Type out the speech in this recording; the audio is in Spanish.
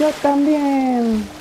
Yo también.